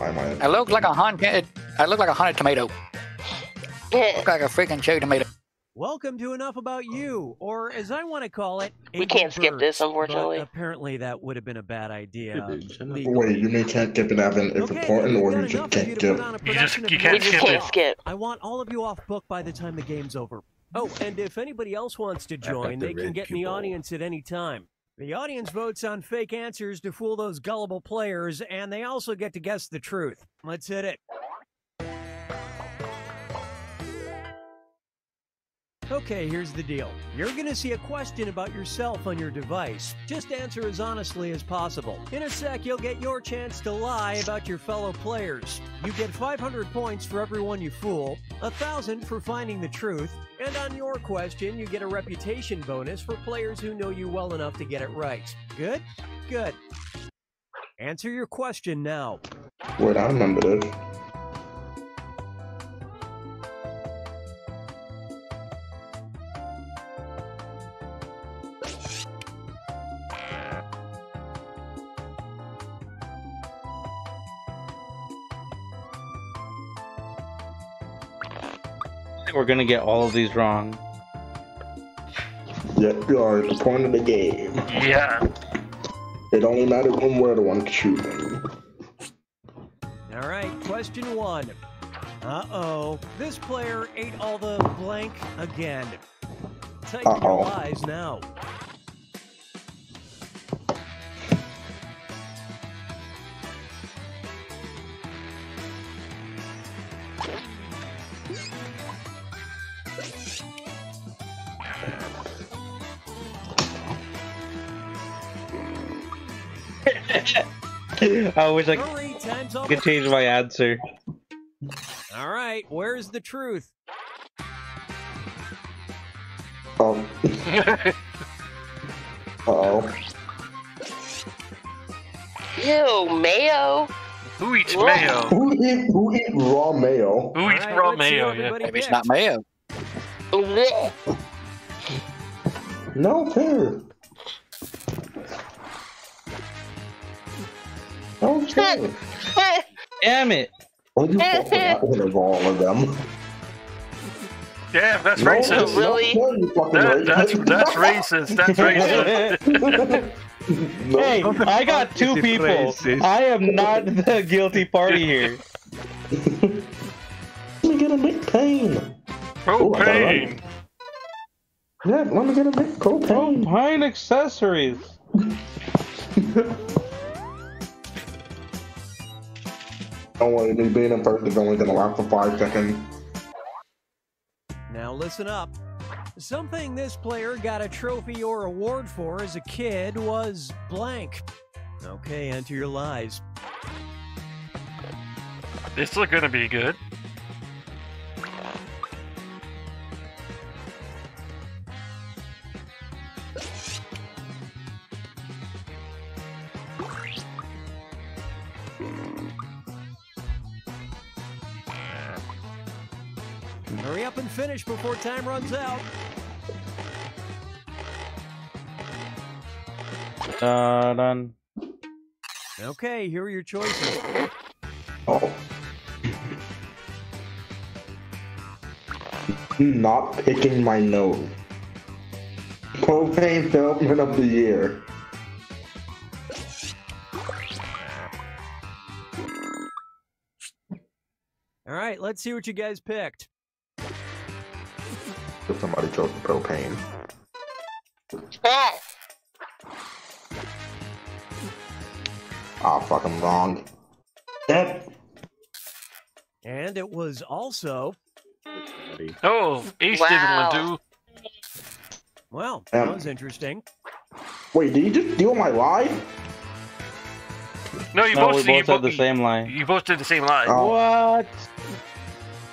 I might. I look like a haunted. I look like a haunted tomato. Look like a freaking cherry tomato. Welcome to Enough About You, or as I want to call it, We can't skip Birds, this, but unfortunately. apparently, that would have been a bad idea. Wait, you mean can't skip an event if Okay, important, or you just can't you skip? put on a You just- you can't skip can't it. skip. I want all of you off book by the time the game's over. Oh, and if anybody else wants to join, the they can red get in the audience at any time. The audience votes on fake answers to fool those gullible players, and they also get to guess the truth. Let's hit it. Okay, here's the deal. You're going to see a question about yourself on your device. Just answer as honestly as possible. In a sec, you'll get your chance to lie about your fellow players. You get 500 points for everyone you fool, 1,000 for finding the truth, and on your question, you get a reputation bonus for players who know you well enough to get it right. Good? Good. Answer your question now. Wait, I remember this. Think we're gonna get all of these wrong. Yeah, you are the point of the game. Yeah. It only matters when we're the one shooting. All right, question one. Uh oh. This player ate all the blank again. Type your Uh-oh. lies now. I wish I Hurry, could change my answer. All right, where's the truth? Um. Uh-oh. Ew, mayo. Who eats Whoa. mayo? Who eat, who eat raw mayo? Who eats right, raw mayo? Yeah. everybody Maybe it's not mayo. Blech. No fair. No. Damn it! Well, you fucking got rid of all of them. Yeah, that's No, racist. no, Really? no, That, that's racist. that's racist. That's racist. No. Hey, I got two people. racist. I am not the guilty party here. Let me get a big pain. Propane. Yeah, let me get a big propane. Pine accessories. Don't worry, me being in first is only gonna last for five seconds. Now listen up. Something this player got a trophy or award for as a kid was blank. Okay, enter your lies. This is gonna be good. Before time runs out. Uh, done. Okay, here are your choices. Oh. Not picking my nose. Propane salesman of the year. All right, let's see what you guys picked. If somebody chose the propane. Ah, Ah, fuck, I'm wrong. Yep. And it was also, Oh, Ace Wow. didn't want well, that Um, was interesting. Wait, did you just steal my lie? to. No, you No, both, we you both had both the same line. You both did the same lie. Oh. What?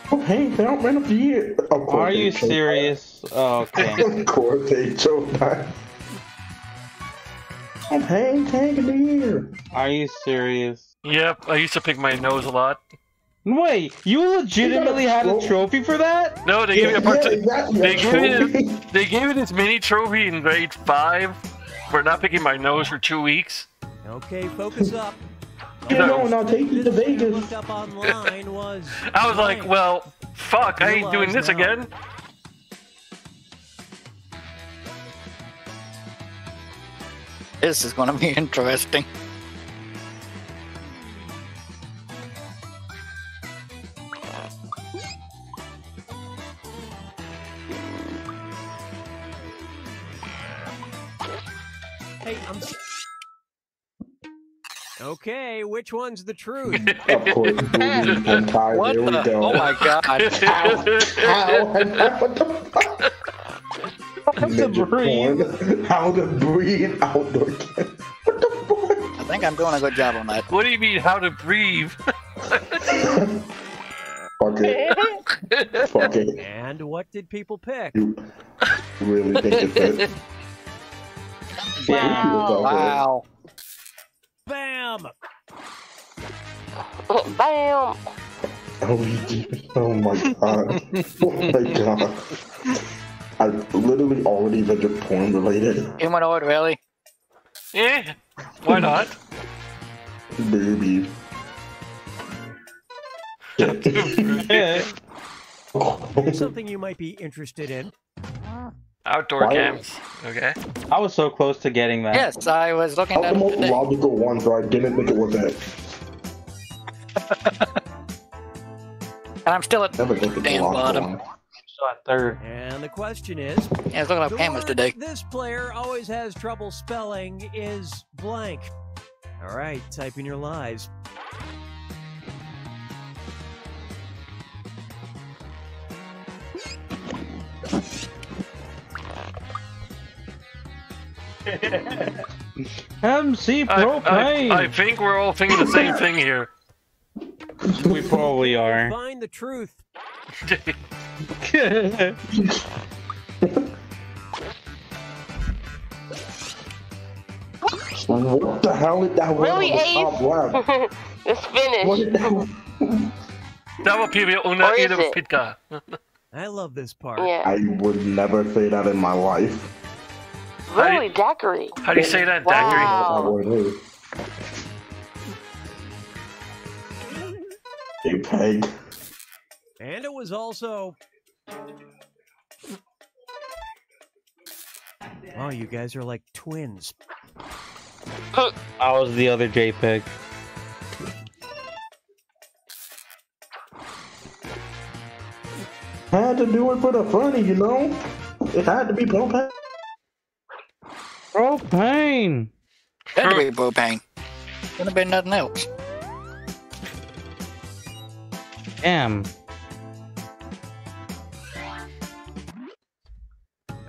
Propane salesman of the year. Of course Are you serious? Oh, okay. Of course they chose that. Propane tank of the year. Are you serious? Yep, I used to pick my nose a lot. Wait, you legitimately had a trophy for that? No, they gave me a part. Yeah, exactly, they a gave me trophy. they gave me this mini trophy in grade five for not picking my nose for two weeks. Okay, focus up. You know, and I'll take you to Vegas. looked up online was. I was like, well, fuck, I ain't doing this again. This is going to be interesting. Okay, which one's the truth? Of course, booby and tie. What There we go. Oh my god. How? what the fuck? to breathe. porn. How to breathe outdoor camp. What the fuck? I think I'm doing a good job on that. what do you mean, how to breathe? Fuck it. Fuck it. and what did people pick? You really think it's it? Wow. Wow. Bam! Bam. Oh, oh my god. Oh my god. I literally already figured porn related. Humanoid, really? Yeah, why not? Baby. Yeah. Here's something you might be interested in. Outdoor Why- camps. Okay. I was so close to getting that. Yes, I was looking at was the it most today. logical one, so I didn't think it was it. And I'm still at Never think the Damn logical bottom. one. So at third. And the question is Yeah, I was looking up the cameras word today. this player always has trouble spelling is blank. All right, type in your lies. MC propane. I, I think we're all thinking the same thing here. we probably are. Find the truth. What the hell did that one Really, on the top left? it's What finished. did that Dava pivi una Or is ida. I love this part. Yeah. I would never say that in my life. Really, daiquiri. How do you say that, Wow. Daiquiri? That's not what it is. Hey, Peg. And it was also. Oh, you guys are like twins. I was the other JPEG. Had to do it for the funny, you know? It had to be propane. Propane. Had to be propane. Couldn't have been nothing else. Damn.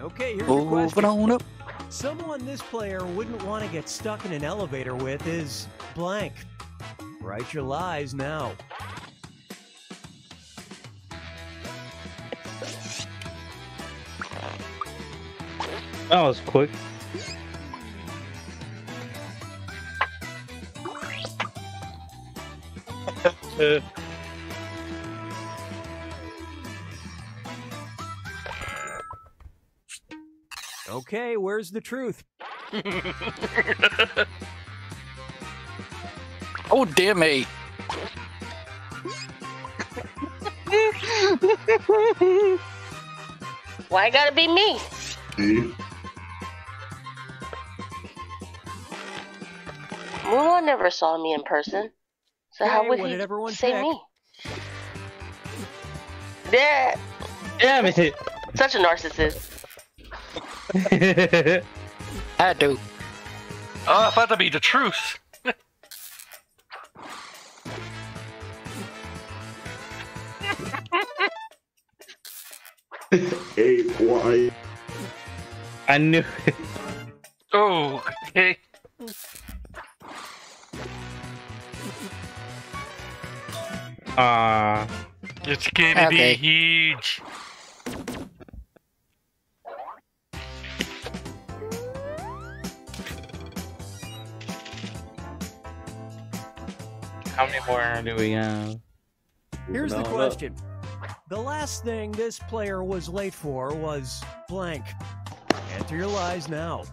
Okay, here's the Moving question. on up. Someone this player wouldn't want to get stuck in an elevator with is blank. Write your lies now. That was quick. Okay, where's the truth? Oh, dear me. Why gotta be me? See? Mulan never saw me in person. So how would what he did everyone say pick? me? Yeah, Damn it. such a narcissist. I do. Oh, I thought that'd be the truth. Hey, why? I knew it. Oh, okay. Ah. It's gonna Okay. be huge. How many more do we have? Here's the No, no. question. The last thing this player was late for was blank. Enter your lies now.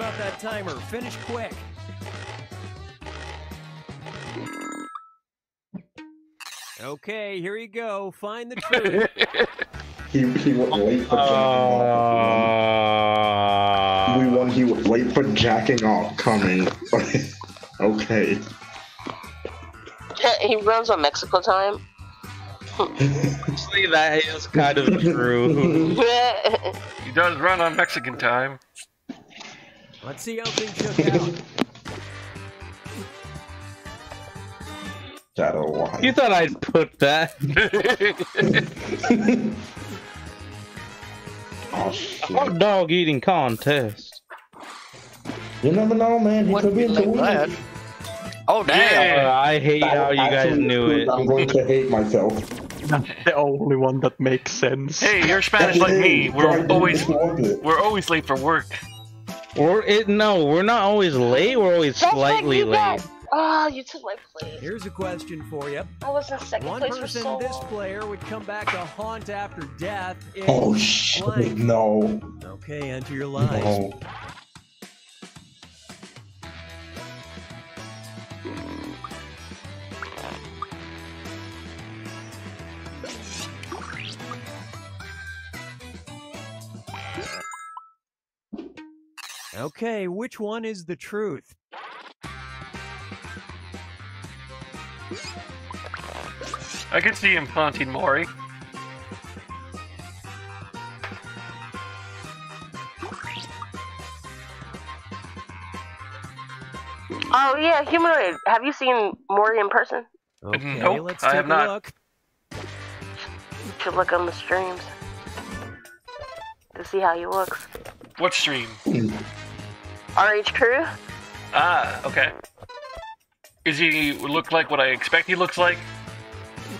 About that timer. Finish quick. Okay, here you go. Find the truth. He, he was late for jacking off. We Uh, won. He was late for jacking off coming. okay. he runs on Mexico time. actually, that is kind of true. He does run on Mexican time. Let's see how things shook out. Shadow Wise. You thought I'd put that? Oh shit. Hot dog eating contest. You never know, man. He could be Wouldn't into that. Oh damn! Uh, I hate how you guys knew it. I'm going to hate myself. That's the only one that makes sense. hey, you're Spanish like me. We're always we're always late for work. We're it. No, we're not always late. We're always That's slightly what you late. got. Oh, you took my place. Here's a question for you. I was in second One place for person so this long. player would come back to haunt after death is Oh shit! blank. No, Okay, enter your lies. no. Okay, which one is the truth? I could see him haunting Maury. Oh yeah, humanoid. Have you seen Maury in person? Okay, Nope, let's I take have a not. look. You should look on the streams to see how he looks. What stream? RH Crew? Ah, okay. Does he look like what I expect he looks like?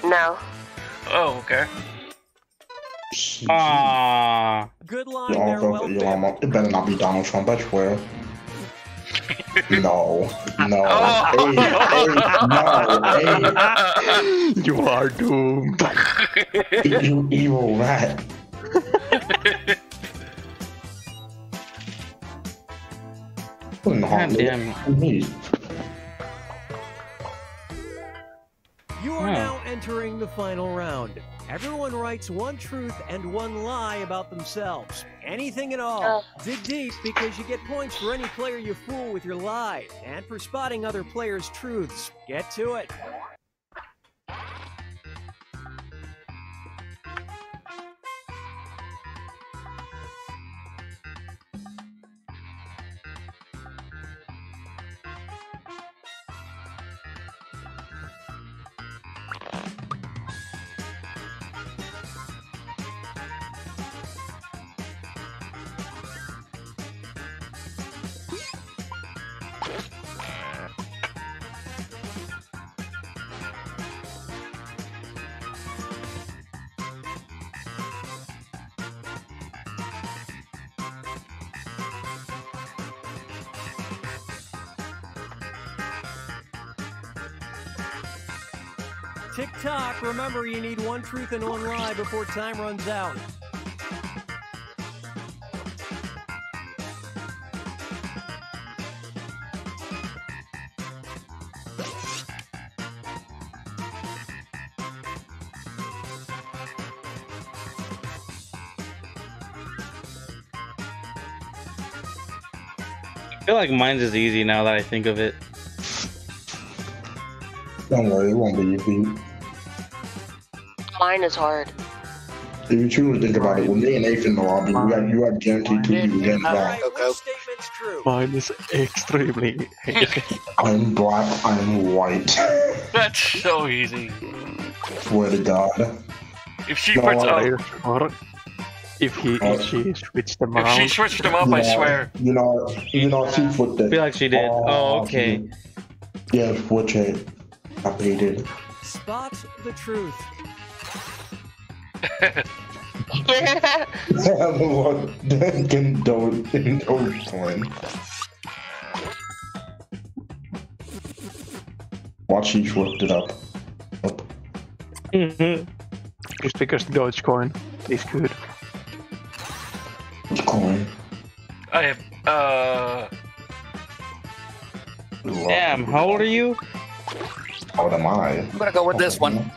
No. Oh, okay. Ah, Good line You there, also, well you done. it better not be Donald Trump, I swear. no, no, Oh. hey, hey, no, You are doomed. you evil rat. Wouldn't haunt God me. You are now entering the final round. Everyone writes one truth and one lie about themselves. Anything at all. Oh. Dig deep because you get points for any player you fool with your lie and for spotting other players' truths. Get to it. Tick tock. Remember, you need one truth and one lie before time runs out. I feel like mine's is easy now that I think of it. Don't worry, it won't be easy. Mine is hard. If you truly think about it, when me and Ace in the lobby, we have, you have guaranteed two people against black. right, Go, go. which statement's true? Mine is extremely. I'm black, I'm white. That's so easy. Swear to God. If she No, puts I- up, or if he Oh. if she switched them if she around. switched them up, I swear. You know, you know, she flipped I it. feel like she did. Oh, oh okay. Yeah, switch it. I paid it. Spot the truth. What? Can don't don't coin. Watch she flipped it up. Up. Mhm. Just because the Dogecoin is good. It's coin. I have Uh, Damn, how old are you? How old am I? I'm gonna go with this one.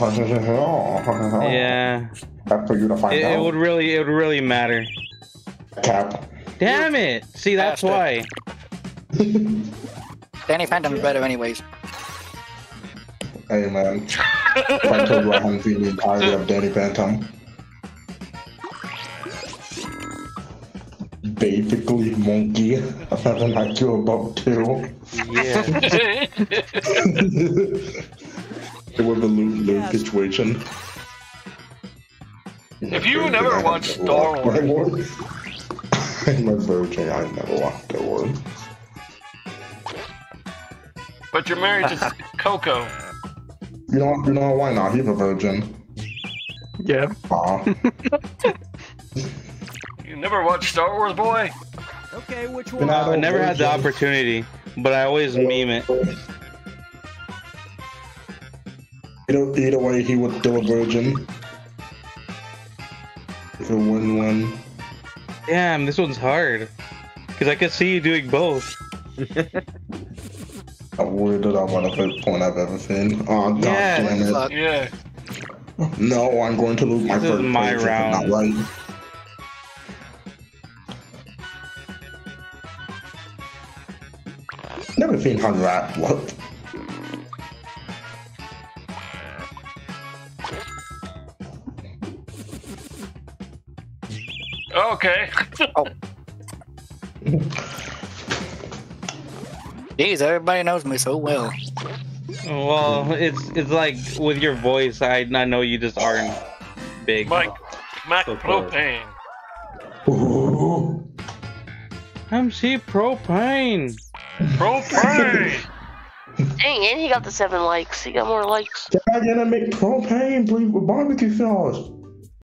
Yeah. Yeah. That's for you to find It, it would really, it would really matter. Cap. Damn it! See, that's Bastard. why. Danny Phantom's better, anyways. Hey man. if I told you I haven't seen the entirety of Danny Phantom. Basically, monkey. I've never knocked you about two. Yeah. it was a lose-lose situation. If you never watched Star Wars- I'm a virgin. I never watched Star Wars. but you're married to Coco. You know, you know why not? He's a virgin. Yeah. Aw. Ah. You never watched Star Wars, boy? Okay, which one? I I don't never had the opportunity, but I always meme it. Either, either way, he was still a virgin. It's a win-win. Damn, this one's hard. Cause I could see you doing both. I would that I want the first point I've ever seen. Oh, god Yeah. damn it. Fuck. Yeah. No, I'm going to lose my This is first my place if I'm not right. Never seen how that looked. Okay. oh. Jeez, everybody knows me so well. Well, it's it's like with your voice, I I know you just aren't big. Mike. Mac So far. Propane. Ooh. MC Propane. Propane! Dang, and he got the seven likes. He got more likes. Can I get a make propane, please, with barbecue sauce?